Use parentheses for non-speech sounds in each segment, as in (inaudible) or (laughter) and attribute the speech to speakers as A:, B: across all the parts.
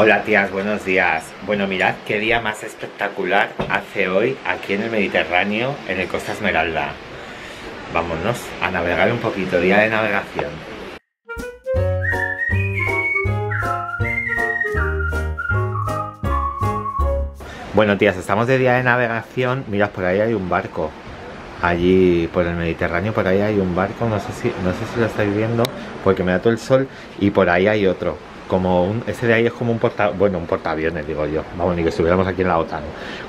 A: Hola tías, buenos días. Bueno, mirad qué día más espectacular hace hoy aquí en el Mediterráneo, en el Costa Esmeralda. Vámonos a navegar un poquito, día de navegación. Bueno tías, estamos de día de navegación. Mirad, por ahí hay un barco. Allí por el Mediterráneo, por ahí hay un barco. No sé si, no sé si lo estáis viendo, porque me da todo el sol. Y por ahí hay otro como un, ese de ahí es como un porta, bueno, un portaaviones, digo yo, vamos, ni que estuviéramos aquí en la OTAN,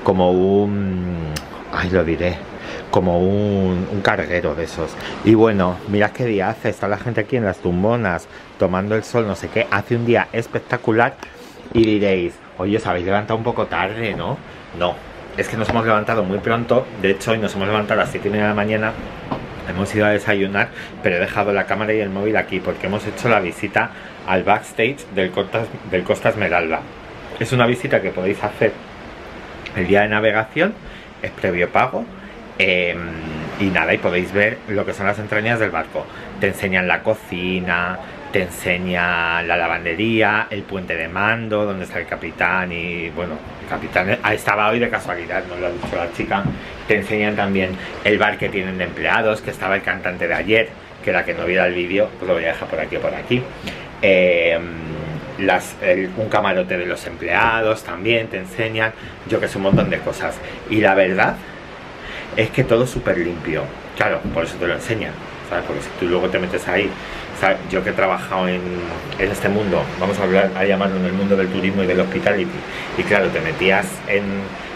A: como un, ay, lo diré, como un, un, carguero de esos. Y bueno, mirad qué día hace, está la gente aquí en las tumbonas, tomando el sol, no sé qué, hace un día espectacular. Y diréis, oye, os habéis levantado un poco tarde, ¿no? No, es que nos hemos levantado muy pronto, de hecho hoy nos hemos levantado a las 7 y media de la mañana, hemos ido a desayunar, pero he dejado la cámara y el móvil aquí porque hemos hecho la visita al backstage del Costa, del Costa Esmeralda. Es una visita que podéis hacer el día de navegación, es previo pago. Eh, y nada, y podéis ver lo que son las entrañas del barco. Te enseñan la cocina, te enseña la lavandería, el puente de mando, donde está el capitán y bueno, el capitán estaba hoy de casualidad, no lo ha dicho la chica. Te enseñan también el bar que tienen de empleados, que estaba el cantante de ayer, que era que no viera el vídeo, pues lo voy a dejar por aquí o por aquí. Eh, las, un camarote de los empleados también te enseñan, yo que sé, un montón de cosas. Y la verdad es que todo súper limpio. Claro, por eso te lo enseñan, ¿sabes? Porque si tú luego te metes ahí, yo que he trabajado en, en, este mundo, vamos a hablar, a llamarlo en el mundo del turismo y del hospitality, y claro, te metías en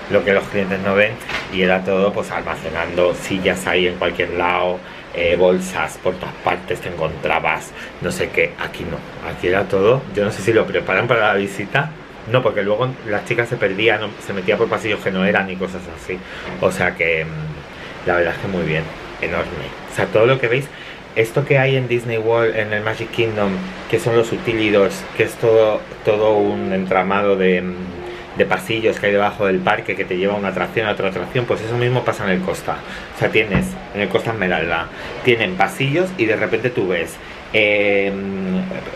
A: lo que los clientes no ven y era todo pues almacenando sillas ahí en cualquier lado, eh, bolsas por todas partes te encontrabas, no sé qué, aquí no, aquí era todo, yo no sé si lo preparan para la visita, no, porque luego las chicas se perdían, se metía por pasillos que no eran y cosas así, o sea que mm, la verdad es que muy bien, enorme, o sea, todo lo que veis, esto que hay en Disney World, en el Magic Kingdom, que son los utilidors, que es todo, todo un entramado de mm, de pasillos que hay debajo del parque que te lleva una atracción a otra atracción, pues eso mismo pasa en el Costa. O sea, tienes en el Costa Esmeralda, tienen pasillos y de repente tú ves eh,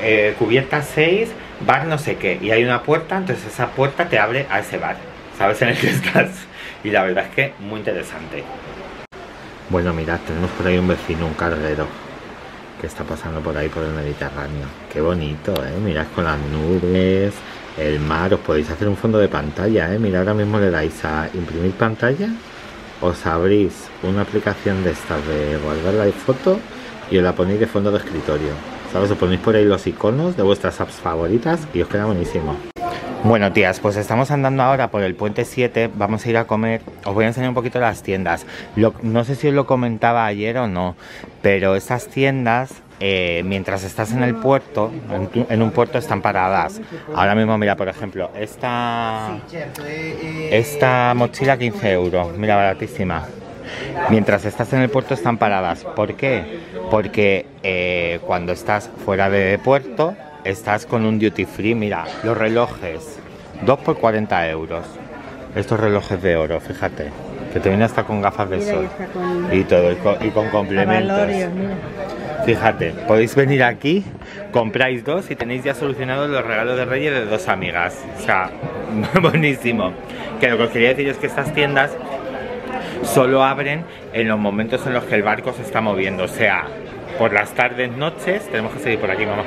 A: eh, cubierta 6, bar no sé qué, y hay una puerta, entonces esa puerta te abre a ese bar, ¿sabes (laughs) en el que estás? Y la verdad es que muy interesante. Bueno, mirad, tenemos por ahí un vecino, un carguero que está pasando por ahí por el Mediterráneo. Qué bonito, ¿eh? Mirad con las nubes, el mar, os podéis hacer un fondo de pantalla, ¿eh? Mira, ahora mismo le dais a imprimir pantalla, os abrís una aplicación de estas de guardar la foto y os la ponéis de fondo de escritorio. ¿Sabes? Os ponéis por ahí los iconos de vuestras apps favoritas y os queda buenísimo. Bueno, tías, pues estamos andando ahora por el puente 7, vamos a ir a comer. Os voy a enseñar un poquito las tiendas. no sé si os lo comentaba ayer o no, pero estas tiendas eh, mientras estás en el puerto, en, un puerto están paradas. Ahora mismo, mira, por ejemplo, esta, esta mochila 15 euros, mira, baratísima. Mientras estás en el puerto están paradas. ¿Por qué? Porque eh, cuando estás fuera de puerto, estás con un duty free. Mira, los relojes, 2 por 40 euros. Estos relojes de oro, fíjate. Que te viene hasta con gafas de sol. Y todo, y con, y con complementos. Fíjate, podéis venir aquí, compráis dos y tenéis ya solucionado los regalos de Reyes de dos amigas. O sea, (laughs) buenísimo. Que lo que os quería decir es que estas tiendas solo abren en los momentos en los que el barco se está moviendo. O sea, por las tardes, noches, tenemos que seguir por aquí, mamá.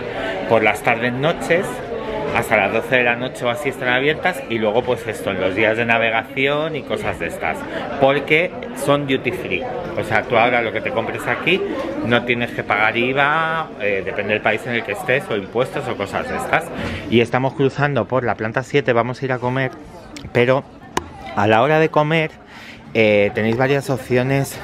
A: Por las tardes, noches, hasta las 12 de la noche o así están abiertas y luego pues esto en los días de navegación y cosas de estas. Porque son duty free. O sea tú ahora lo que te compres aquí no tienes que pagar IVA eh, depende del país en el que estés o impuestos o cosas de estas. Y estamos cruzando por la planta 7 vamos a ir a comer pero a la hora de comer eh, tenéis varias opciones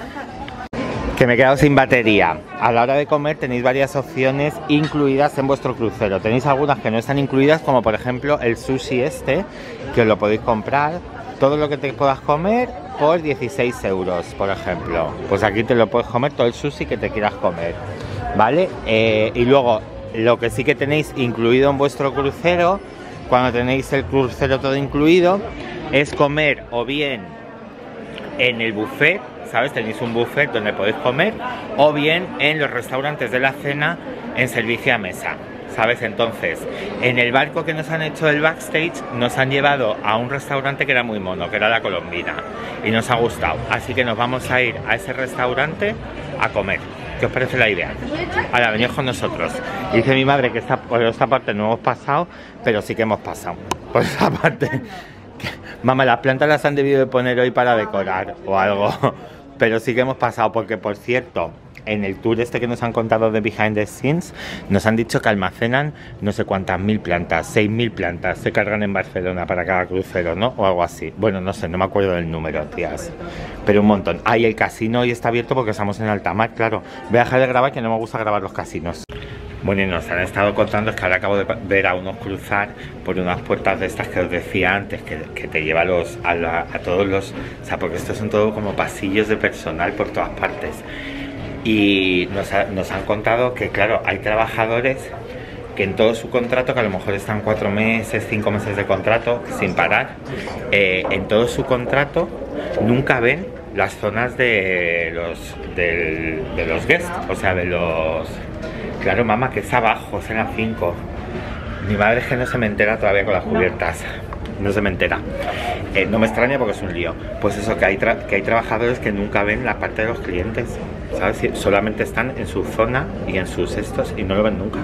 A: que me he quedado sin batería. A la hora de comer tenéis varias opciones incluidas en vuestro crucero. Tenéis algunas que no están incluidas, como por ejemplo el sushi este, que os lo podéis comprar. Todo lo que te puedas comer por 16 euros, por ejemplo. Pues aquí te lo puedes comer todo el sushi que te quieras comer. ¿Vale? Eh, y luego, lo que sí que tenéis incluido en vuestro crucero, cuando tenéis el crucero todo incluido, es comer o bien en el buffet ¿sabes? Tenéis un buffet donde podéis comer o bien en los restaurantes de la cena en servicio a mesa, ¿sabes? Entonces, en el barco que nos han hecho el backstage, nos han llevado a un restaurante que era muy mono, que era la Colombina, y nos ha gustado. Así que nos vamos a ir a ese restaurante a comer. ¿Qué os parece la idea? Ahora, venid con nosotros. Dice mi madre que esta, por esta parte no hemos pasado, pero sí que hemos pasado. Por esta (laughs) parte. Mamá, las plantas las han debido de poner hoy para decorar o algo. Pero sí que hemos pasado, porque por cierto, en el tour este que nos han contado de Behind the Scenes, nos han dicho que almacenan no sé cuántas mil plantas, seis mil plantas, se cargan en Barcelona para cada crucero, ¿no? O algo así. Bueno, no sé, no me acuerdo del número, tías. Pero un montón. Ah, el casino hoy está abierto porque estamos en alta mar, claro. Voy a dejar de grabar que no me gusta grabar los casinos. Bueno, y nos han estado contando, es que ahora acabo de ver a unos cruzar por unas puertas de estas que os decía antes, que, te lleva a, los, a, todos los... O sea, porque estos son todo como pasillos de personal por todas partes. Y nos, nos han contado que, claro, hay trabajadores que en todo su contrato, que a lo mejor están cuatro meses, cinco meses de contrato sin parar, eh, en todo su contrato nunca ven las zonas de los, de los guests, o sea, de los Claro, mamá, que es abajo, es en la 5. Mi madre es que no se me entera todavía con las cubiertas. No se me entera. Eh, no me extraña porque es un lío. Pues eso, que hay, que hay trabajadores que nunca ven la parte de los clientes. Solamente están en su zona y en sus estos y no lo ven nunca.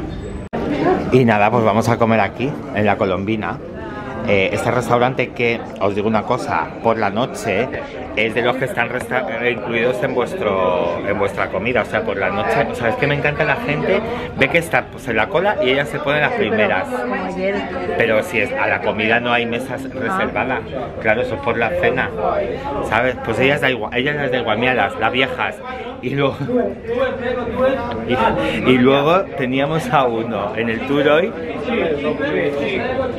A: Y nada, pues vamos a comer aquí, en la Colombina. Eh, este restaurante que, os digo una cosa, por la noche es de los que están incluidos en vuestro en vuestra comida, o sea, por la noche, o es que me encanta la gente, ve que está pues, en la cola y ella se pone las primeras. Pero si es a la comida no hay mesas reservadas, claro, eso es por la cena, ¿sabes? Pues ellas da igual, ellas les da igual, míralas, las viejas. Y luego, (laughs) y, luego teníamos a uno en el tour hoy,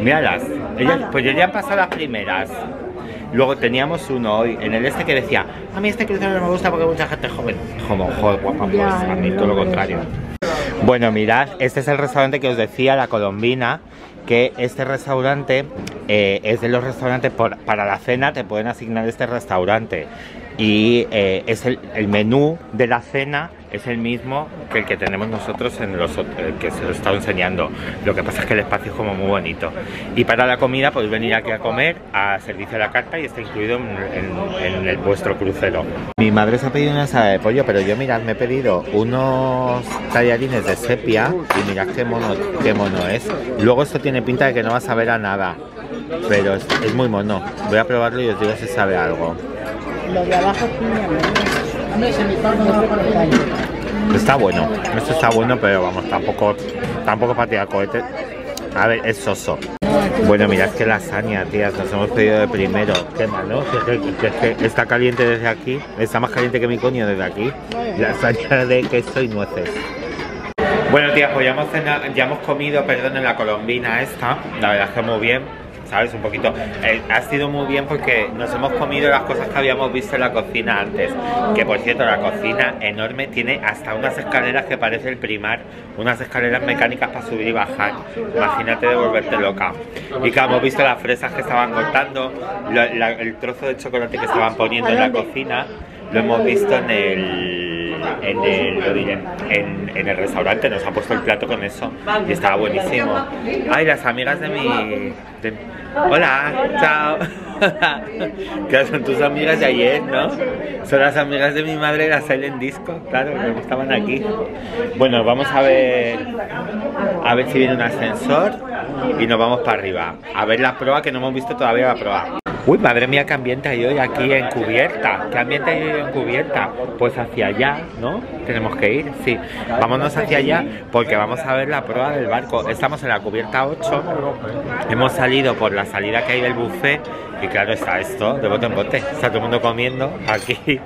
A: míralas, ellas, pues ya han pasado las primeras. Luego teníamos uno hoy en el este que decía, a mí este crucero no me gusta porque hay mucha gente joven. Como, joder, guapa, pues a mí todo lo contrario. Bueno, mirad, este es el restaurante que os decía, la Colombina, que este restaurante eh, es de los restaurantes para la cena, te pueden asignar este restaurante y eh, es el, menú de la cena es el mismo que el que tenemos nosotros en los que se lo he estado enseñando. Lo que pasa es que el espacio es como muy bonito. Y para la comida podéis venir aquí a comer a servicio de la carta y está incluido en, el, vuestro crucero. Mi madre se ha pedido una ensalada de pollo pero yo mirad me he pedido unos tallarines de sepia y mirad qué mono, qué mono es. Luego esto tiene pinta de que no va a saber a nada pero es, es muy mono. Voy a probarlo y os digo si sabe algo. Lo de abajo Está bueno, esto está bueno, pero vamos, tampoco, tampoco para tirar cohetes. A ver, es soso. Bueno, mirad que lasaña, tías, nos hemos pedido de primero. Qué malo, que, está caliente desde aquí, está más caliente que mi coño desde aquí. Lasaña de queso y nueces. Bueno, tías, pues ya hemos, ya hemos comido, perdón, en la colombina esta. La verdad es que muy bien ¿sabes? Un poquito. Eh, ha sido muy bien porque nos hemos comido las cosas que habíamos visto en la cocina antes. Que por cierto, la cocina enorme tiene hasta unas escaleras que parece el primar, unas escaleras mecánicas para subir y bajar. Imagínate de volverte loca. Y que hemos visto las fresas que estaban cortando, el trozo de chocolate que estaban poniendo en la cocina, lo hemos visto en el en el, en, el restaurante, nos han puesto el plato con eso y estaba buenísimo. Ay, las amigas de mi... Hola, chao. (laughs) que son tus amigas de ayer, ¿no? Son las amigas de mi madre, las en Disco, claro, que estaban aquí. Bueno, vamos a ver a ver si viene un ascensor y nos vamos para arriba. A ver la prueba que no hemos visto todavía la prueba. Uy, madre mía, qué ambiente hay hoy aquí en cubierta. ¿Qué ambiente hay hoy en cubierta? Pues hacia allá, ¿no? Tenemos que ir, sí. Vámonos hacia allá porque vamos a ver la prueba del barco. Estamos en la cubierta 8. Hemos salido por la salida que hay del buffet y claro, está esto de bote en bote. Está todo el mundo comiendo aquí.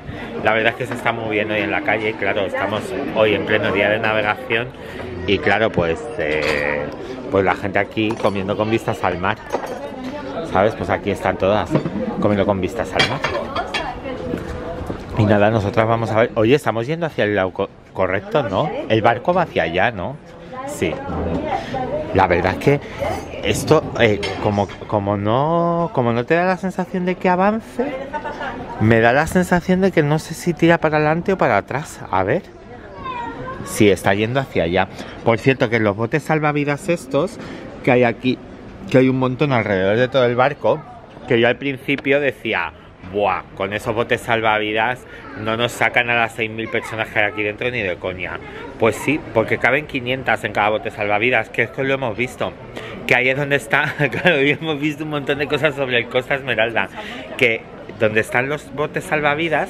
A: La verdad es que se está moviendo hoy en la calle. Claro, estamos hoy en pleno día de navegación y claro, pues, eh, pues la gente aquí comiendo con vistas al mar. ¿Sabes? Pues aquí están todas comiendo con vistas al mar. Y nada, nosotras vamos a ver. Oye, estamos yendo hacia el lado correcto, ¿no? El barco va hacia allá, ¿no? Sí. La verdad es que esto, eh, como, como, no, como no te da la sensación de que avance, me da la sensación de que no sé si tira para adelante o para atrás. A ver. Sí, está yendo hacia allá. Por cierto, que los botes salvavidas estos que hay aquí, que hay un montón alrededor de todo el barco, que yo al principio decía, Buah, con esos botes salvavidas no nos sacan a las 6.000 personas que hay aquí dentro ni de coña. Pues sí, porque caben 500 en cada bote salvavidas, que esto lo hemos visto. Que ahí es donde está, (laughs) claro, y hemos visto un montón de cosas sobre el Costa Esmeralda. Que donde están los botes salvavidas,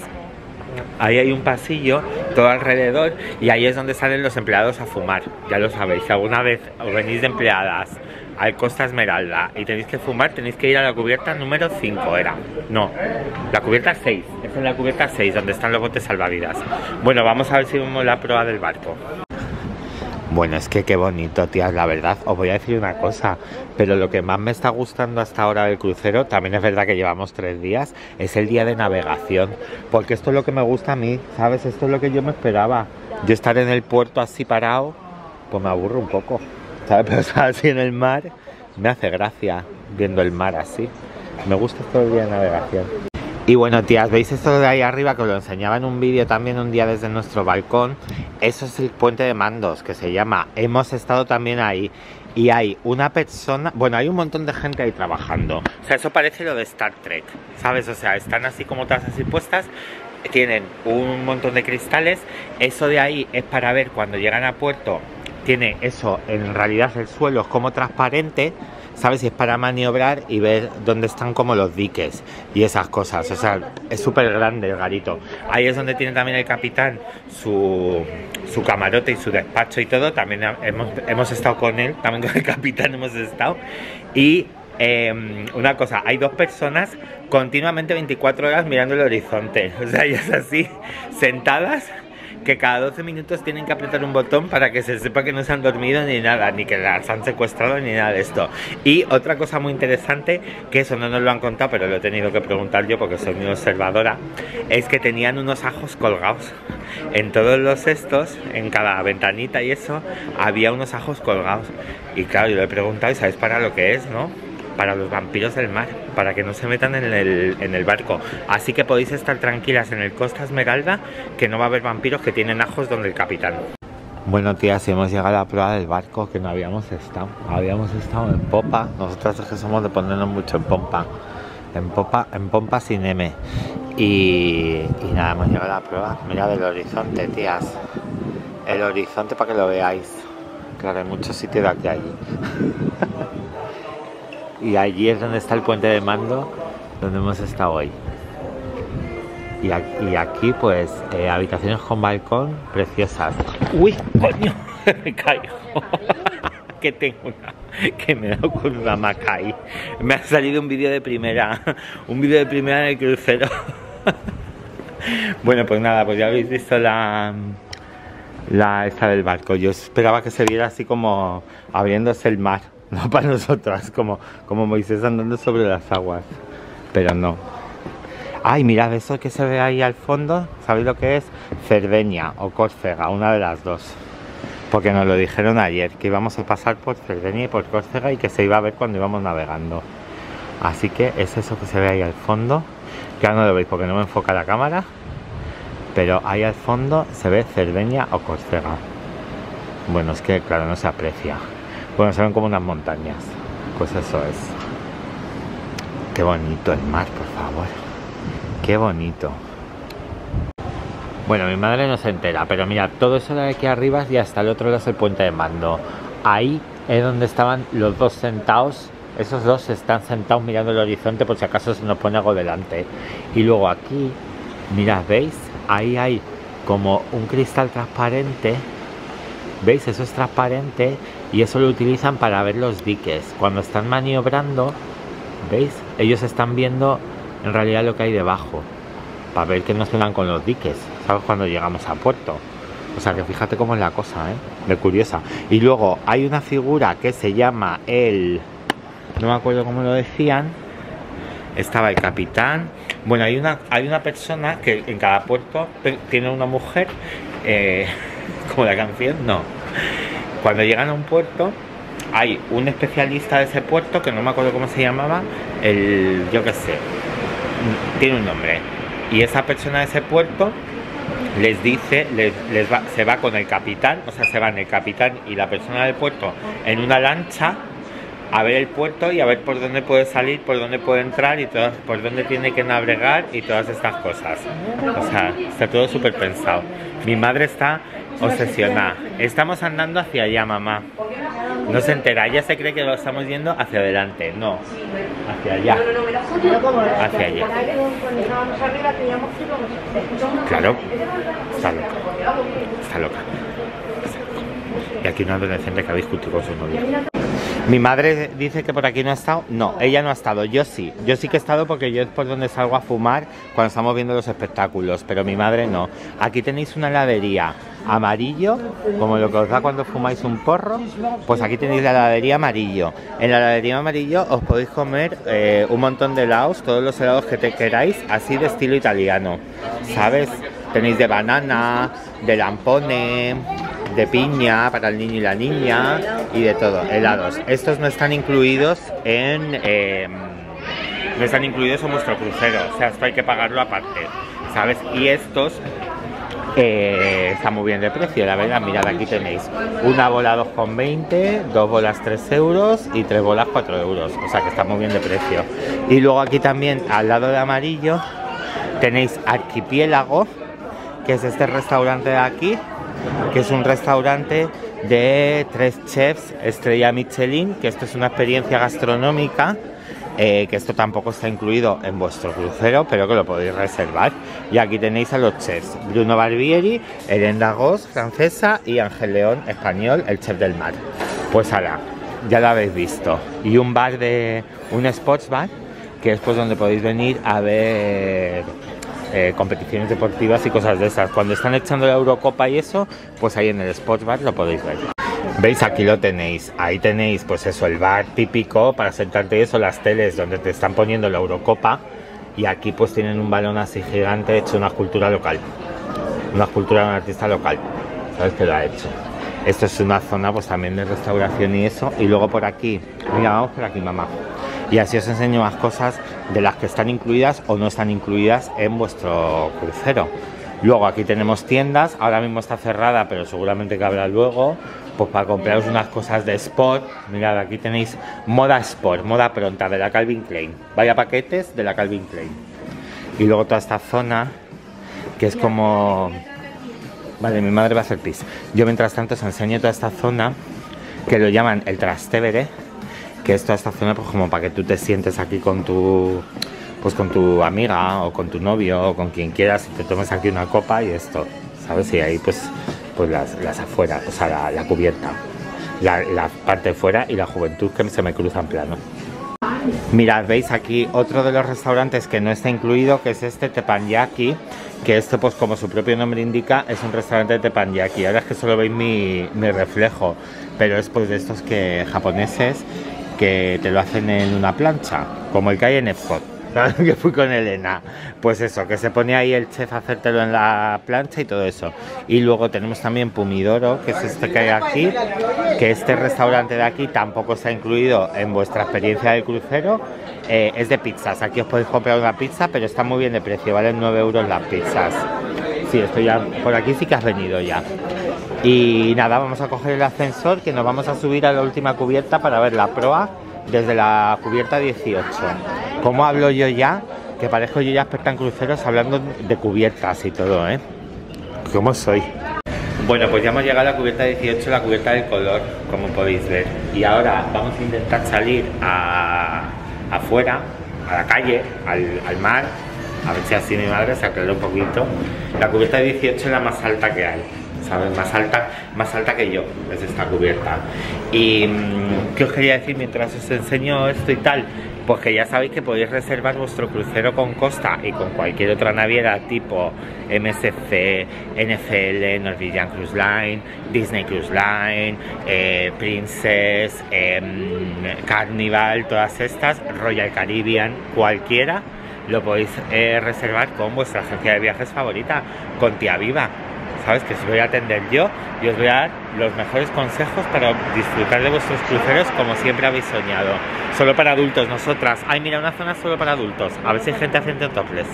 A: ahí hay un pasillo todo alrededor y ahí es donde salen los empleados a fumar. Ya lo sabéis, si alguna vez os venís de empleadas al Costa Esmeralda y tenéis que fumar, tenéis que ir a la cubierta número 5, era. No, la cubierta 6. Esa es la cubierta 6, donde están los botes salvavidas. Bueno, vamos a ver si vemos la prueba del barco. Bueno, es que qué bonito, tías, la verdad. Os voy a decir una cosa, pero lo que más me está gustando hasta ahora del crucero, también es verdad que llevamos tres días, es el día de navegación. Porque esto es lo que me gusta a mí, ¿sabes? Esto es lo que yo me esperaba. Yo estar en el puerto así parado, pues me aburro un poco. ¿Sabes? (laughs) Pero así en el mar me hace gracia viendo el mar así. Me gusta todo el día de navegación. Y bueno, tías, ¿veis esto de ahí arriba que os lo enseñaba en un vídeo también un día desde nuestro balcón? Eso es el puente de mandos que se llama. Hemos estado también ahí y hay una persona, bueno, hay un montón de gente ahí trabajando. O sea, eso parece lo de Star Trek, ¿sabes? O sea, están así como todas así puestas, tienen un montón de cristales. Eso de ahí es para ver cuando llegan a puerto tiene eso, en realidad el suelo es como transparente, ¿sabes? Y es para maniobrar y ver dónde están como los diques y esas cosas. O sea, es súper grande el garito. Ahí es donde tiene también el capitán su, su camarote y su despacho y todo. También hemos, hemos estado con él, también con el (laughs) capitán hemos estado. Y em, una cosa, hay dos personas continuamente 24 horas mirando el horizonte. O sea, ellas así, sentadas que cada 12 minutos tienen que apretar un botón para que se sepa que no se han dormido ni nada, ni que las han secuestrado ni nada de esto. Y otra cosa muy interesante, que eso no nos lo han contado, pero lo he tenido que preguntar yo porque soy muy observadora, es que tenían unos ajos colgados. En todos los cestos, en cada ventanita y eso, había unos ajos colgados. Y claro, yo le he preguntado y sabes para lo que es, ¿no? Para los vampiros del mar, para que no se metan en el, en el barco. Así que podéis estar tranquilas en el Costa Esmeralda, que no va a haber vampiros que tienen ajos donde el capitán. Bueno, tías, hemos llegado a la prueba del barco que no habíamos estado. Habíamos estado en popa. Nosotros es que somos de ponernos mucho en pompa. En popa, en pompa sin M. Y, y nada, hemos llegado a la prueba. Mirad el horizonte, tías. El horizonte para que lo veáis. Claro, hay muchos sitios de aquí allí. (laughs) y allí es donde está el puente de mando donde hemos estado hoy. Y aquí, pues eh, habitaciones con balcón preciosas. ¡Uy, coño! (laughs) me caigo. (laughs) que tengo una, que me he dado con una Macay. Me ha salido un vídeo de primera, (laughs) un vídeo de primera en el crucero. bueno, pues nada, pues ya habéis visto la la esta del barco. Yo esperaba que se viera así como abriéndose el mar. No (laughs) para nosotras, como, como Moisés andando sobre las aguas. Pero no. Ay, mirad eso que se ve ahí al fondo, ¿sabéis lo que es? Cerdeña o Córcega, una de las dos. Porque nos lo dijeron ayer, que íbamos a pasar por Cerdeña y por Córcega y que se iba a ver cuando íbamos navegando. Así que es eso que se ve ahí al fondo, ahora no lo veis porque no me enfoca la cámara, pero ahí al fondo se ve Cerdeña o Córcega. Bueno, es que claro, no se aprecia. Bueno, se ven como unas montañas. Pues eso es. Qué bonito el mar, por favor. Qué bonito. Bueno, mi madre no se entera, pero mira, todo eso de aquí arriba y hasta el otro lado es el puente de mando. Ahí es donde estaban los dos sentados. Esos dos están sentados mirando el horizonte por si acaso se nos pone algo delante. Y luego aquí, mirad, ¿veis? Ahí hay como un cristal transparente. ¿Veis? Eso es transparente y eso lo utilizan para ver los diques. Cuando están maniobrando, ¿veis? Ellos están viendo en realidad lo que hay debajo, para ver que no se con los diques, ¿sabes? Cuando llegamos a puerto. O sea que fíjate cómo es la cosa, ¿eh? De curiosa. Y luego hay una figura que se llama el... No me acuerdo cómo lo decían. Estaba el capitán. Bueno, hay una, hay una persona que en cada puerto tiene una mujer, eh, (laughs) como la canción, no cuando llegan a un puerto, hay un especialista de ese puerto, que no me acuerdo cómo se llamaba, el, yo qué sé, tiene un nombre. Y esa persona de ese puerto les dice, les, se va con el capitán, o sea, se van el capitán y la persona del puerto en una lancha a ver el puerto y a ver por dónde puede salir, por dónde puede entrar y todas, por dónde tiene que navegar y todas estas cosas. O sea, está todo súper pensado. Mi madre está obsesionada. Estamos andando hacia allá, mamá. No se entera, ella se cree que lo estamos yendo hacia adelante. No, hacia allá. Hacia allá. Claro, está loca. Está loca. Y aquí una adolescente que ha discutido con su novia. Mi madre dice que por aquí no ha estado. No, ella no ha estado. Yo sí. Yo sí que he estado porque yo es por donde salgo a fumar cuando estamos viendo los espectáculos. Pero mi madre no. Aquí tenéis una heladería amarillo, como lo que os da cuando fumáis un porro. Pues aquí tenéis la heladería amarillo. En la heladería amarillo os podéis comer eh, un montón de helados, todos los helados que te queráis, así de estilo italiano. ¿Sabes? Tenéis de banana, de lampone de piña para el niño y la niña y de todo, helados. Estos no están incluidos en... Em, no están incluidos en vuestro crucero, o sea, esto hay que pagarlo aparte, ¿sabes? Y estos eh, están muy bien de precio, la verdad, mirad, aquí tenéis una bola 2,20, dos bolas 3 euros y tres bolas 4 euros, o sea que está muy bien de precio. Y luego aquí también, al lado de amarillo, tenéis Archipiélago, que es este restaurante de aquí, que es un restaurante de tres chefs estrella Michelin, que esto es una experiencia gastronómica, eh, que esto tampoco está incluido en vuestro crucero, pero que lo podéis reservar. Y aquí tenéis a los chefs, Bruno Barbieri, Elena Goss, francesa, y Ángel León, español, el chef del mar. Pues ahora, ya lo habéis visto. Y un bar de, un sports bar, que es pues donde podéis venir a ver eh, competiciones deportivas y cosas de esas. Cuando están echando la Eurocopa y eso, pues ahí en el Sports Bar lo podéis ver. ¿Veis? Aquí lo tenéis. Ahí tenéis, pues eso, el bar típico para sentarte y eso, las teles donde te están poniendo la Eurocopa. Y aquí pues tienen un balón así gigante hecho una escultura local. Una escultura de un artista local. ¿Sabes que lo ha hecho? Esto es una zona pues también de restauración y eso. Y luego por aquí, mira, vamos por aquí, mamá y así os enseño más cosas de las que están incluidas o no están incluidas en vuestro crucero. Luego aquí tenemos tiendas, ahora mismo está cerrada, pero seguramente que habrá luego, pues para compraros unas cosas de sport. Mirad, aquí tenéis moda sport, moda pronta de la Calvin Klein. Vaya paquetes de la Calvin Klein. Y luego toda esta zona, que es como... Vale, mi madre va a hacer pis. Yo mientras tanto os enseño toda esta zona, que lo llaman el Trastevere, que es toda esta zona pues como para que tú te sientes aquí con tu pues con tu amiga o con tu novio o con quien quieras y te tomes aquí una copa y esto, ¿sabes? Y ahí pues pues las, las afueras, o sea, la, cubierta, la, la, parte de fuera y la juventud que se me cruzan plano. Mirad, veis aquí otro de los restaurantes que no está incluido, que es este Tepanyaki, que esto pues como su propio nombre indica, es un restaurante de Tepanyaki. Ahora es que solo veis mi, mi reflejo, pero es pues de estos que japoneses que te lo hacen en una plancha, como el que hay en Epcot. (laughs) que fui con Elena. Pues eso, que se pone ahí el chef a hacértelo en la plancha y todo eso. Y luego tenemos también Pumidoro, que es este que hay aquí, que este restaurante de aquí tampoco está incluido en vuestra experiencia de crucero. Eh, es de pizzas, aquí os podéis comprar una pizza, pero está muy bien de precio, valen 9 euros las pizzas. Sí, estoy ya por aquí sí que has venido ya. Y nada, vamos a coger el ascensor que nos vamos a subir a la última cubierta para ver la proa desde la cubierta 18. ¿Cómo hablo yo ya? Que parezco yo ya experta en cruceros hablando de cubiertas y todo, ¿eh? ¿Cómo soy? Bueno, pues ya hemos llegado a la cubierta 18, la cubierta del color, como podéis ver. Y ahora vamos a intentar salir afuera, a la calle, al, al mar, a ver si así mi madre se aclara un poquito. La cubierta 18 es la más alta que hay. Más alta, más alta que yo, es esta cubierta. Y mm, ¿qué os quería decir mientras os enseño esto y tal? Pues que ya sabéis que podéis reservar vuestro crucero con Costa y con cualquier otra naviera tipo MSC, NFL, Norwegian Cruise Line, Disney Cruise Line, eh, Princess, em, Carnival, todas estas, Royal Caribbean, cualquiera, lo podéis eh, reservar con vuestra agencia de viajes favorita, con Tía Viva sabes que os voy a atender yo y os voy a dar los mejores consejos para disfrutar de vuestros cruceros como siempre habéis soñado. Solo para adultos, nosotras. Ay, mira, una zona solo para adultos. A ver si hay gente haciendo topless.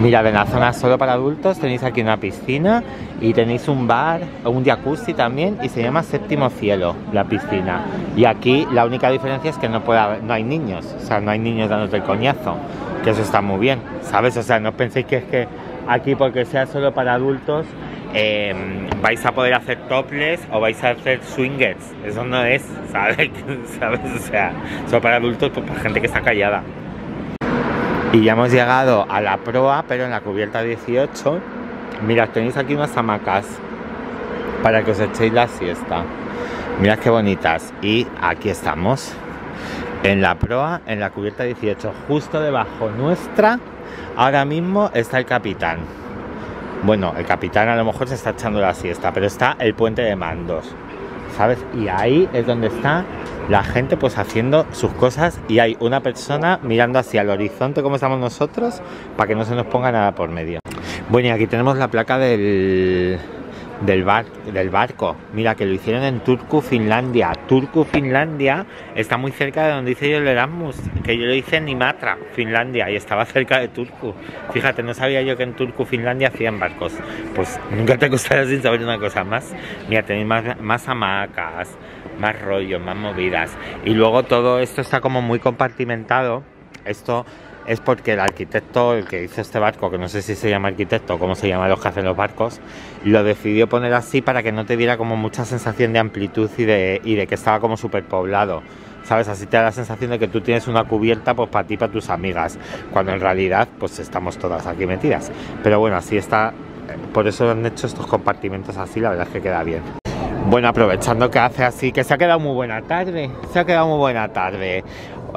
A: Mirad, en la zona solo para adultos tenéis aquí una piscina y tenéis un bar, un jacuzzi también y se llama Séptimo Cielo, la piscina. Y aquí la única diferencia es que no, no hay niños, o sea, no hay niños dándote el coñazo, que eso está muy bien, ¿sabes? O sea, no penséis que es que aquí porque sea solo para adultos em, vais a poder hacer topless o vais a hacer swingers. Eso no es, (laughs) ¿sabes? ¿sabes? O sea, solo para adultos, pues para gente que está callada. Y ya hemos llegado a la proa, pero en la cubierta 18. Mirad, tenéis aquí unas hamacas para que os echéis la siesta. Mirad qué bonitas. Y aquí estamos. En la proa, en la cubierta 18, justo debajo nuestra, ahora mismo está el capitán. Bueno, el capitán a lo mejor se está echando la siesta, pero está el puente de mandos. ¿Sabes? Y ahí es donde está la gente pues haciendo sus cosas y hay una persona mirando hacia el horizonte como estamos nosotros para que no se nos ponga nada por medio. Bueno, y aquí tenemos la placa del, del, bar, del barco. Mira, que lo hicieron en Turku, Finlandia. Turku, Finlandia está muy cerca de donde hice yo el Erasmus, que yo lo hice en Imatra, Finlandia, y estaba cerca de Turku. Fíjate, no sabía yo que en Turku, Finlandia hacían barcos. Pues nunca te costará sin saber una cosa más. Mira, tenéis más, más hamacas, más rollos, más movidas. Y luego todo esto está como muy compartimentado. Esto es porque el arquitecto, el que hizo este barco, que no sé si se llama arquitecto o cómo se llama los que hacen los barcos, lo decidió poner así para que no te diera como mucha sensación de amplitud y de, y de que estaba como superpoblado. ¿Sabes? Así te da la sensación de que tú tienes una cubierta pues para ti, para tus amigas, cuando en realidad pues estamos todas aquí metidas. Pero bueno, así está, eh, por eso han hecho estos compartimentos así, la verdad es que queda bien. Bueno, aprovechando que hace así, que se ha quedado muy buena tarde, se ha quedado muy buena tarde.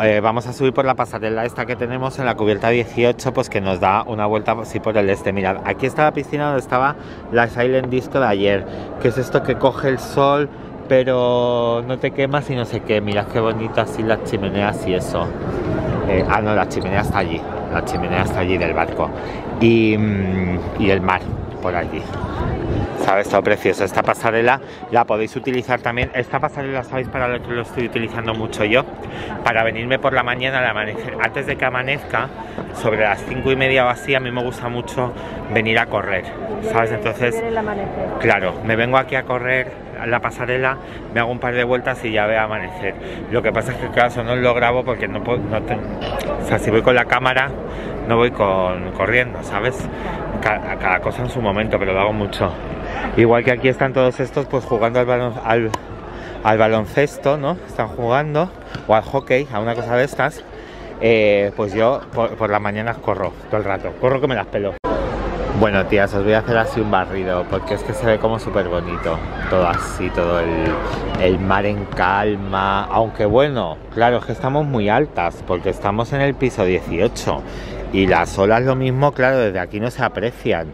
A: Eh, vamos a subir por la pasarela esta que tenemos en la cubierta 18, pues que nos da una vuelta así por el este. Mirad, aquí está la piscina donde estaba la Silent Disco de ayer, que es esto que coge el sol, pero no te quemas y no sé qué. Mirad qué bonito así las chimeneas y eso. Eh, ah, no, la chimenea está allí, la chimenea está allí del barco. Y, mm, y el mar por allí. ¿Sabes? Todo precioso. Esta pasarela la podéis utilizar también. Esta pasarela, ¿sabéis para lo que lo estoy utilizando mucho yo? Para venirme por la mañana al amanecer. Antes de que amanezca, sobre las cinco y media o así, a mí me gusta mucho venir a correr. ¿Sabes? Entonces, claro, me vengo aquí a correr la pasarela, me hago un par de vueltas y ya veo amanecer. Lo que pasa es que, claro, no lo grabo porque no puedo. No o sea, si voy con la cámara, no voy con corriendo, ¿sabes? Cada, cada cosa en su momento, pero lo hago mucho. Igual que aquí están todos estos pues jugando al, balon, al, al baloncesto, ¿no? Están jugando, o al hockey, a una cosa de estas. Eh, pues yo por, por, las mañanas corro todo el rato, corro que me las pelo. Bueno, tías, os voy a hacer así un barrido, porque es que se ve como súper bonito. Todo así, todo el, el, mar en calma. Aunque bueno, claro, es que estamos muy altas, porque estamos en el piso 18. Y las olas lo mismo, claro, desde aquí no se aprecian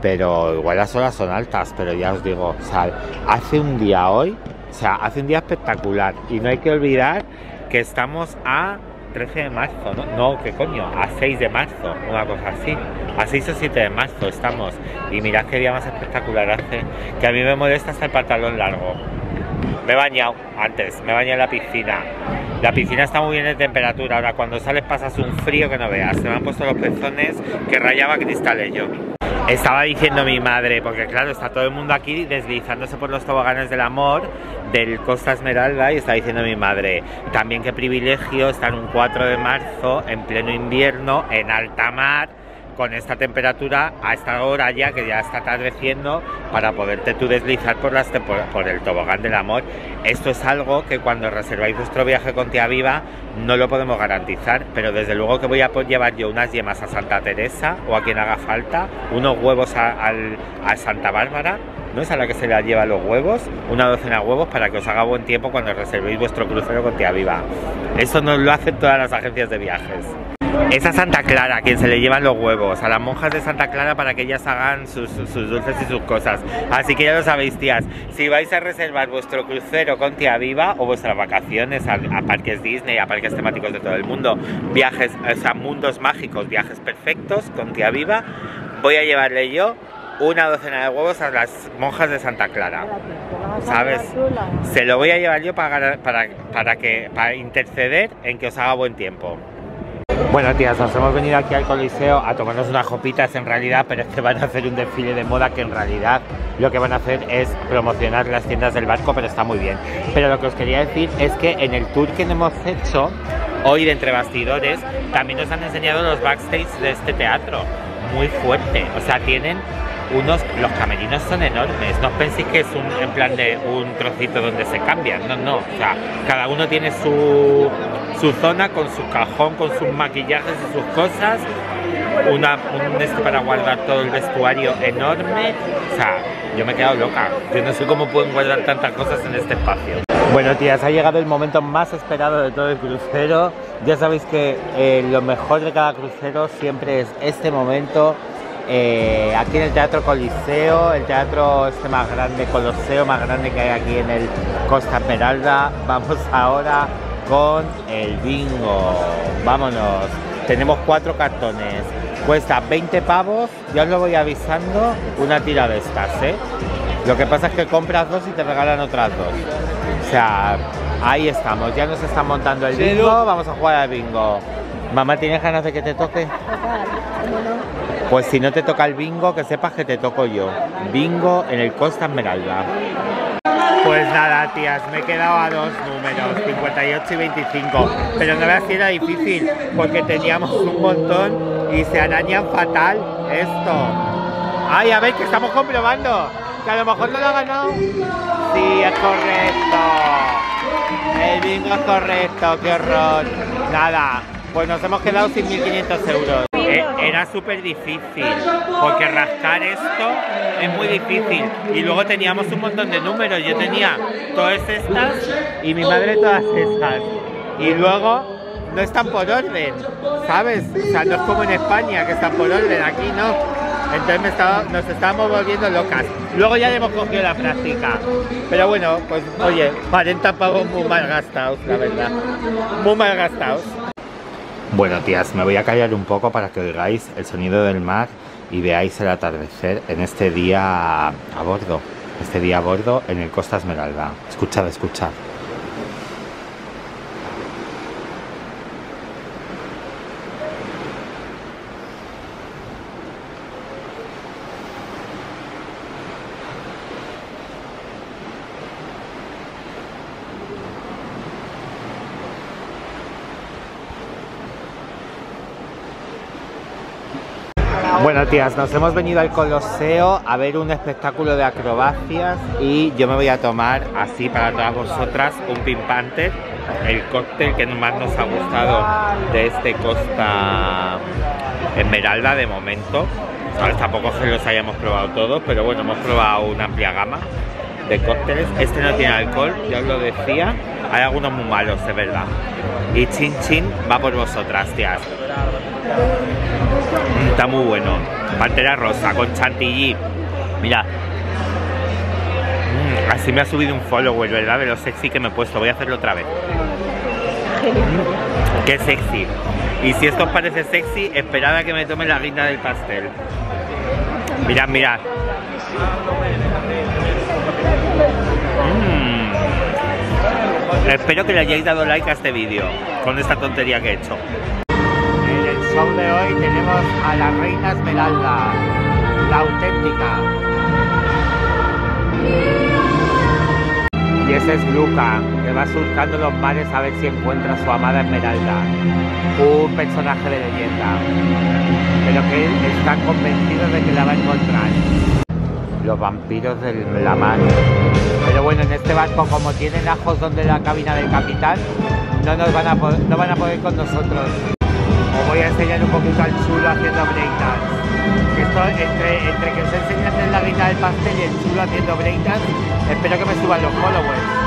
A: pero igual las olas son altas, pero ya os digo, o sea, hace un día hoy, o sea, hace un día espectacular y no hay que olvidar que estamos a 13 de marzo, ¿no? No, ¿qué coño? A 6 de marzo, una cosa así. A 6 o 7 de marzo estamos. Y mirad qué día más espectacular hace. Que a mí me molesta hasta el pantalón largo. Me he bañado antes, me he bañado en la piscina. La piscina está muy bien de temperatura. Ahora cuando sales pasas un frío que no veas. Se me han puesto los pezones que rayaba cristales yo. Estaba diciendo mi madre, porque claro, está todo el mundo aquí deslizándose por los toboganes del amor del Costa Esmeralda y está diciendo mi madre, también qué privilegio estar un 4 de marzo en pleno invierno en alta mar con esta temperatura a esta hora ya que ya está atardeciendo para poderte tú deslizar por, las, por, el tobogán del amor. Esto es algo que cuando reserváis vuestro viaje con Tía Viva no lo podemos garantizar, pero desde luego que voy a llevar yo unas yemas a Santa Teresa o a quien haga falta, unos huevos a Santa Bárbara ¿no? Es a la que se le lleva los huevos, una docena de huevos para que os haga buen tiempo cuando reservéis vuestro crucero con Tía Viva. Eso nos lo hacen todas las agencias de viajes. Es a Santa Clara a quien se le llevan los huevos, a las monjas de Santa Clara para que ellas hagan sus, dulces y sus cosas. Así que ya lo sabéis, tías, si vais a reservar vuestro crucero con Tía Viva o vuestras vacaciones a, a parques Disney, a parques temáticos de todo el mundo, viajes, o sea, mundos mágicos, viajes perfectos con Tía Viva, voy a llevarle yo una docena de huevos a las monjas de Santa Clara. ¿Sabes? Se lo voy a llevar yo para, para, para, que, para interceder en que os haga buen tiempo. Bueno, tías, nos hemos venido aquí al Coliseo a tomarnos unas copitas en realidad, pero es que van a hacer un desfile de moda que en realidad lo que van a hacer es promocionar las tiendas del barco, pero está muy bien. Pero lo que os quería decir es que en el tour que hemos hecho hoy de Entre Bastidores, también nos han enseñado los backstage de este teatro. Muy fuerte. O sea, tienen unos, los camerinos son enormes, no penséis que es un, en plan de un trocito donde se cambian, no, no, o sea, cada uno tiene su, su zona con su cajón, con sus maquillajes y sus cosas, un este para guardar todo el vestuario enorme, o sea, yo me he quedado loca, yo no sé cómo pueden guardar tantas cosas en este espacio. Bueno tías, ha llegado el momento más esperado de todo el crucero. Ya sabéis que eh, lo mejor de cada crucero siempre es este momento eh, aquí en el Teatro Coliseo, el teatro este más grande, Coloseo más grande que hay aquí en el Costa Esmeralda. Vamos ahora con el bingo. Vámonos. Tenemos cuatro cartones. Cuesta 20 pavos, ya os lo voy avisando, una tira de estas, ¿eh? Lo que pasa es que compras dos y te regalan otras dos. O sea, ahí estamos, ya nos están montando el bingo, vamos a jugar al bingo. Mamá, ¿tienes ganas de que te toque? Pues si no te toca el bingo, que sepas que te toco yo. Bingo en el Costa Esmeralda. Pues nada, tías, me he quedado a dos números, 58 y 25. Pero no veas si era difícil, porque teníamos un montón y se arañan fatal esto. Ay, a ver, que estamos comprobando. Que a lo mejor no lo ha ganado. Sí, es correcto. El bingo es correcto, qué horror. Nada, pues nos hemos quedado sin 1.500 euros. Era súper difícil, porque rascar esto es muy difícil. Y luego teníamos un montón de números. Yo tenía todas estas y mi madre todas estas. Y luego no están por orden, ¿sabes? O sea, no es como en España, que están por orden, aquí no. Entonces me nos estábamos volviendo locas. Luego ya le hemos cogido la práctica. Pero bueno, pues oye, 40 pavos muy mal gastados, la verdad. Muy mal gastados. Bueno, tías, me voy a callar un poco para que oigáis el sonido del mar y veáis el atardecer en este día a bordo. Este día a bordo en el Costa Esmeralda. Escuchad, escuchad. Bueno, tías, nos hemos venido al Coloseo a ver un espectáculo de acrobacias y yo me voy a tomar así para todas vosotras un pimpante, el cóctel que más nos ha gustado de este Costa Esmeralda de momento. Ahora tampoco que los hayamos probado todos, pero bueno, hemos probado una amplia gama de cócteles. Este no tiene alcohol, ya os lo decía. Hay algunos muy malos, es verdad. Y Chin Chin va por vosotras, tías. Está muy bueno. Pantera rosa con chantilly. Mira. Mm, así me ha subido un follower, ¿verdad? De lo sexy que me he puesto. Voy a hacerlo otra vez. (laughs) Qué sexy. Y si esto os parece sexy, esperad a que me tome la guinda del pastel. Mirad, mirad. Mm. Espero que le hayáis dado like a este vídeo con esta tontería que he hecho show de hoy tenemos a la reina Esmeralda, la auténtica. Y ese es Luca, que va surcando los mares a ver si encuentra a su amada Esmeralda, un personaje de leyenda, pero que está convencido de que la va a encontrar. Los vampiros de la mar. Pero bueno, en este barco, como tienen ajos donde la cabina del capitán, no, nos van a no van a poder con nosotros voy a enseñar un poquito al chulo haciendo breakdance. Esto, entre, entre que os enseñe a hacer la guita del pastel y el chulo haciendo breakdance, espero que me suban los followers.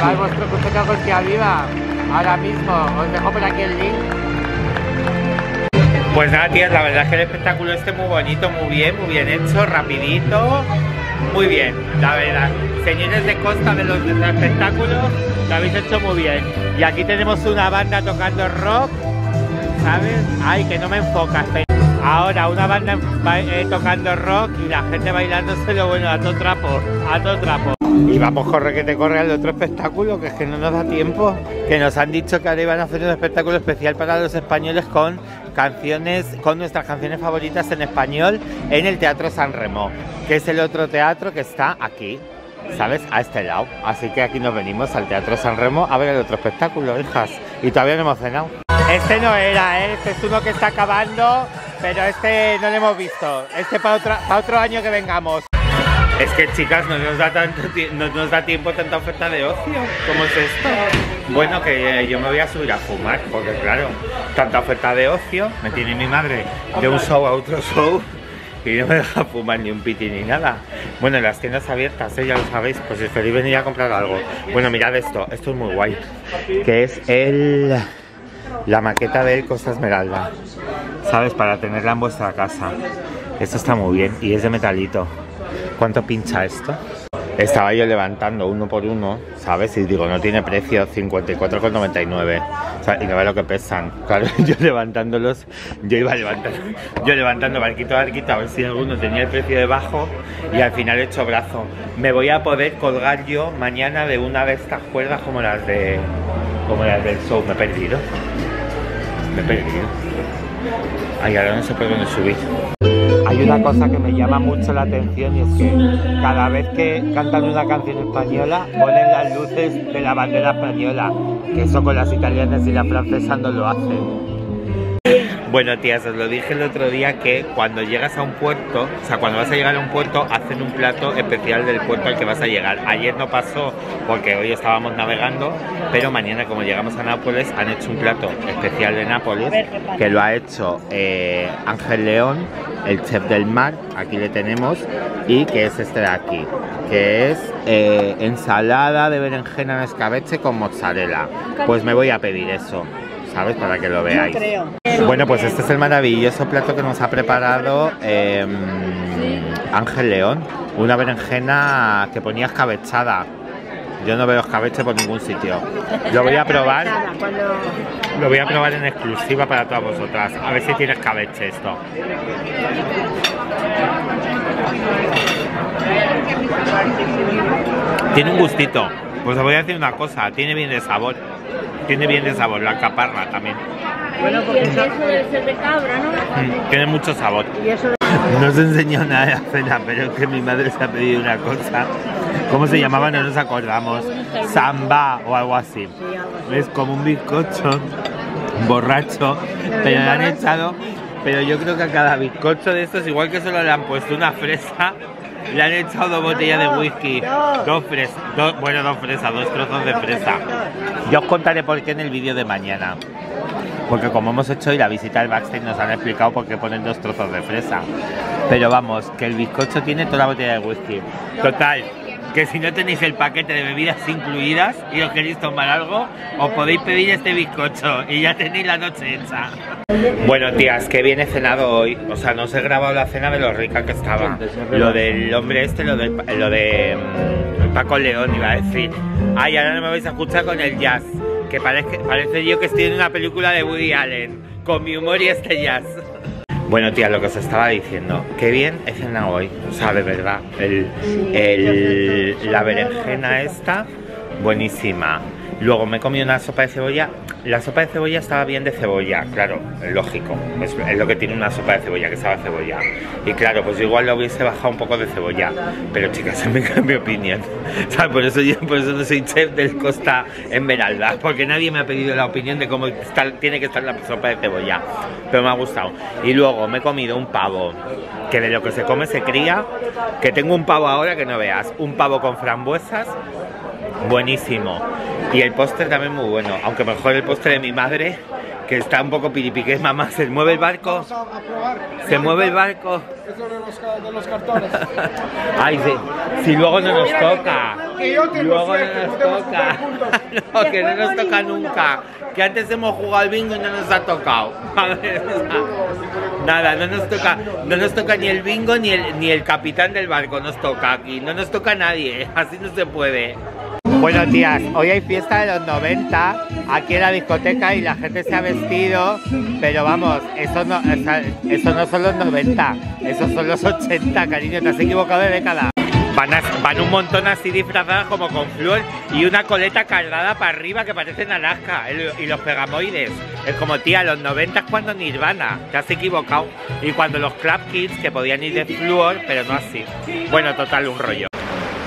A: Reservar vuestro crucero Tía Viva, ahora mismo, os dejo por aquí el link. Pues nada, tías, la verdad es que el espectáculo este muy bonito, muy bien, muy bien hecho, rapidito, muy bien, la verdad. Señores de costa de los, de los espectáculos, lo habéis hecho muy bien. Y aquí tenemos una banda tocando rock, ¿sabes? Ay, que no me enfocas. pero- Ahora una banda ba- eh, tocando rock y la gente bailándose lo bueno a todo trapo, a todo trapo. Y vamos, corre que te corre al otro espectáculo, que es que no nos da tiempo. Que nos han dicho que ahora iban a hacer un espectáculo especial para los españoles con canciones, con nuestras canciones favoritas en español en el Teatro San Remo, que es el otro teatro que está aquí. ¿Sabes? A este lado. Así que aquí nos venimos al Teatro San Remo a ver el otro espectáculo, hijas. Y todavía no hemos cenado. Este no era, ¿eh? Este es uno que está acabando, pero este no lo hemos visto. Este para, otra- para otro año que vengamos. Es que chicas, no nos da tanto no nos da tiempo tanta oferta de ocio. ¿Cómo es esto? Bueno, que eh, yo me voy a subir a fumar, porque claro, tanta oferta de ocio, me tiene mi madre de un show a otro show y no me deja fumar ni un piti ni nada. Bueno, las tiendas abiertas, ¿eh? ya lo sabéis, pues si queréis venir a comprar algo. Bueno, mirad esto, esto es muy guay, que es el la maqueta del Costa Esmeralda, ¿sabes? Para tenerla en vuestra casa. Esto está muy bien y es de metalito. ¿Cuánto pincha esto? Estaba yo levantando uno por uno, ¿sabes? Y digo, no tiene precio, 54,99. O sea, y no ve lo que pesan. Claro, (laughs) yo levantándolos, yo iba levantando, yo levantando barquito a barquito a ver si alguno tenía el precio debajo y al final he hecho brazo. Me voy a poder colgar yo mañana de una de estas cuerdas como las de como las del show. Me he perdido. Me he perdido. Ay, ahora no sé por dónde subir. Hay una cosa que me llama mucho la atención y es que cada vez que cantan una canción española ponen las luces de la bandera española, que eso con las italianas y las francesas no lo hacen. Bueno, tías, os lo dije el otro día que cuando llegas a un puerto, o sea, cuando vas a llegar a un puerto, hacen un plato especial del puerto al que vas a llegar. Ayer no pasó porque hoy estábamos navegando, pero mañana, como llegamos a Nápoles, han hecho un plato especial de Nápoles que lo ha hecho eh, Ángel León, el chef del mar, aquí le tenemos, y que es este de aquí, que es eh, ensalada de berenjena en escabeche con mozzarella. Pues me voy a pedir eso. ¿Sabes? Para que lo veáis. Bueno, pues este es el maravilloso plato que nos ha preparado eh, Ángel León. Una berenjena que ponía escabechada. Yo no veo escabeche por ningún sitio. Lo voy a probar. Lo voy a probar en exclusiva para todas vosotras. A ver si tiene escabeche esto. Tiene un gustito. Pues os voy a decir una cosa. Tiene bien de sabor. Tiene bien de sabor. La caparra también.
B: Bueno, porque eso debe ser de cabra, ¿no?
A: Mm, Tiene mucho sabor.
B: Y eso
A: No os enseñó nada de la cena, pero es que mi madre se ha pedido una cosa. ¿Cómo se llamaba? No nos acordamos. Samba o algo así. Es como un bizcocho borracho, pero le han echado. Pero yo creo que a cada bizcocho de estos, igual que solo le han puesto una fresa, le han echado dos botellas de whisky. Dos fresas. bueno, dos fresas, dos trozos de fresa. Yo os contaré por qué en el vídeo de mañana. Porque como hemos hecho hoy la visita al backstage nos han explicado por qué ponen dos trozos de fresa. Pero vamos, que el bizcocho tiene toda la botella de whisky. Total, que si no tenéis el paquete de bebidas incluidas y os queréis tomar algo, os podéis pedir este bizcocho y ya tenéis la noche hecha. Bueno, tías, que bien he cenado hoy. O sea, no os he grabado la cena de lo rica que estaba. Lo del hombre este, lo, del, de mm, Paco León, iba a decir. Ay, ahora no me vais a escuchar con el jazz. Que parece, parece yo que estoy en una película de Woody Allen. Con mi humor y este jazz. Bueno, tía, lo que os estaba diciendo, qué bien he cenado hoy, o sea, de verdad. El, el- la berenjena esta, buenísima. Luego me comí una sopa de cebolla. La sopa de cebolla estaba bien de cebolla, claro, lógico. Es, lo que tiene una sopa de cebolla, que estaba cebolla. Y claro, pues igual lo hubiese bajado un poco de cebolla. Pero chicas, (laughs) en en mi opinión. Por eso yo por eso no soy chef del Costa Esmeralda. Porque nadie me ha pedido la opinión de cómo tiene que estar la sopa de cebolla. Pero me ha gustado. Y luego me he comido un pavo. Que de lo que se come se cría. Que tengo un pavo ahora que no veas. Un pavo con frambuesas buenísimo. Y el póster también muy bueno, aunque mejor el póster de mi madre, que está un poco piripique. Mamá, ¿se mueve el barco?
C: A, a.
A: ¿Se mueve el barco?
C: Eso de los, ca- de los cartones. (laughs)
A: Ay, sí. Si luego no nos toca. Luego no nos toca. (laughs) No, que no nos toca nunca. Que antes hemos jugado al bingo y no nos ha tocado. (laughs) A Nada, no nos toca, no nos toca ni el bingo ni el ni el capitán del barco nos toca aquí, no nos toca nadie, así no se puede. Bueno, tías, hoy hay fiesta de los 90 aquí en la discoteca y la gente se ha vestido, pero vamos, eso no, eso no son los 90, esos son los 80, cariño, te has equivocado de década. Van, un montón así disfrazadas como con flor y una coleta cargada para arriba que parecen Alaska y los pegamoides. Es como, tía, los 90 es cuando Nirvana, te has equivocado. Y cuando los Club Kids que podían ir de flúor, pero no así. Bueno, total, un rollo.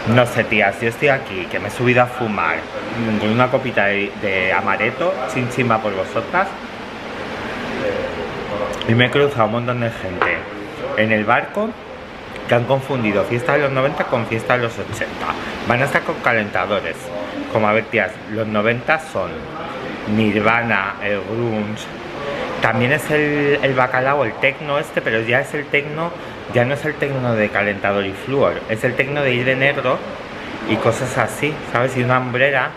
A: No sé, tía, si estoy aquí, que me he subido a fumar con una copita de, de amaretto, chinchimba por vosotras, y me he cruzado un montón de gente en el barco que han confundido fiesta de los 90 con fiesta de los 80. Van a estar con calentadores. Como a ver, tías, los 90 son Nirvana, el grunge, también es el, el bacalao, el tecno este, pero ya es el tecno, ya no es el tecno de calentador y flúor, es el tecno de ir de negro y cosas así, ¿sabes? Y una hombrera,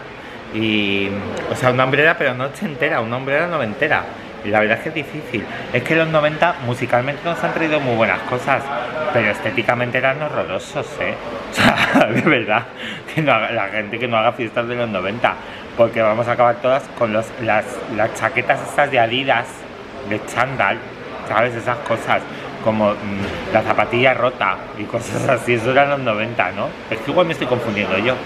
A: y, o sea, una hombrera pero no ochentera, una hombrera noventera. Y la verdad es que es difícil. Es que los 90 musicalmente nos han traído muy buenas cosas, pero estéticamente eran horrorosos, ¿eh? (laughs) O sea, de verdad, que no haga- la gente que no haga fiestas de los 90, porque vamos a acabar todas con los, las, las chaquetas estas de Adidas, de chándal, ¿sabes? Esas cosas, como mm, la zapatilla rota y cosas así, eso eran los 90, ¿no? Es que igual me estoy confundiendo yo.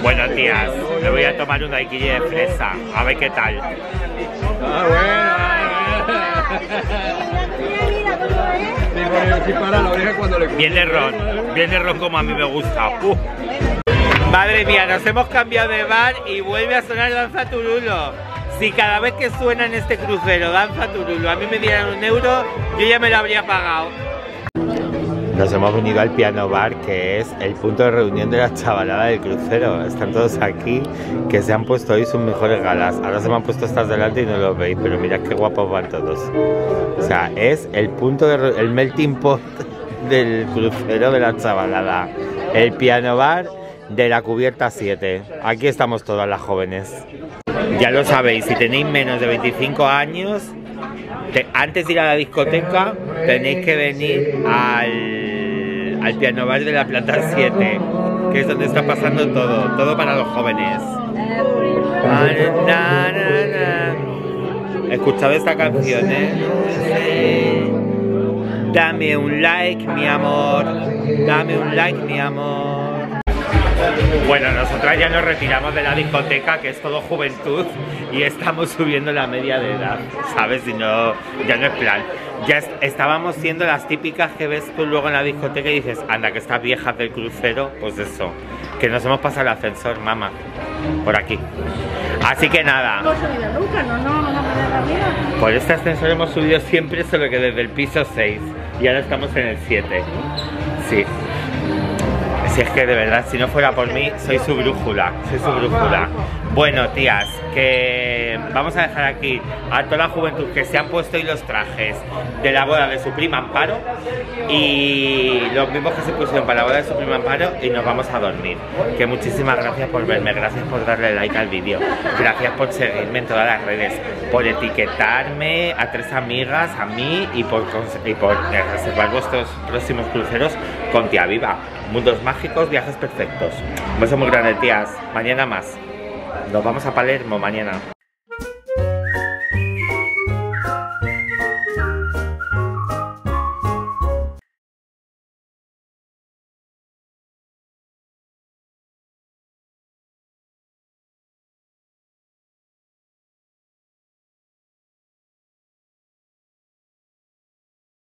A: Bueno, tías, me voy a tomar una iquille de fresa, a ver qué tal.
C: Cuando le
A: Viene ron, viene ron como a mí me gusta. Uh. Madre mía, nos hemos cambiado de bar y vuelve a sonar Danza Turulo. Si cada vez que suena en este crucero Danza Turulo a mí me dieran un euro, yo ya me lo habría pagado. Nos hemos venido al piano bar, que es el punto de reunión de la chavalada del crucero. Están todos aquí, que se han puesto hoy sus mejores galas. Ahora se me han puesto estas delante y no lo veis, pero mirad qué guapos van todos. O sea, es el punto de el melting pot (laughs) del crucero de la chavalada. El piano bar de la cubierta 7. Aquí estamos todas las jóvenes. Ya lo sabéis, si tenéis menos de 25 años, te- antes de ir a la discoteca, tenéis que venir al, al piano bar de la planta 7, que es donde está pasando todo, todo para los jóvenes. Escuchad esta canción, ¿eh? Dame un like, mi amor. Dame un like, mi amor. Bueno, nosotras ya nos retiramos de la discoteca, que es todo juventud, y estamos subiendo la media de edad, ¿sabes? Y no, ya no es plan. Ya es- estábamos siendo las típicas que ves tú luego en la discoteca y dices, anda, que estas viejas del crucero, pues eso, que nos hemos pasado el ascensor, mamá, por aquí. Así que nada,
B: No subido nunca, no, no, no, no,
A: por este ascensor hemos subido siempre, solo que desde el piso 6, y ahora estamos en el 7. Sí. Si es que de verdad, si no fuera por mí, soy su brújula, soy su brújula. Bueno, tías, que vamos a dejar aquí a toda la juventud que se han puesto hoy los trajes de la boda de su prima Amparo y los mismos que se pusieron para la boda de su prima Amparo y nos vamos a dormir. Que muchísimas gracias por verme, gracias por darle like al vídeo, gracias por seguirme en todas las redes, por etiquetarme a tres amigas, a mí y por, reservar vuestros próximos cruceros con Tía Viva. Mundos mágicos, viajes perfectos. Un beso muy grande, tías. Mañana más. Nos vamos a Palermo mañana.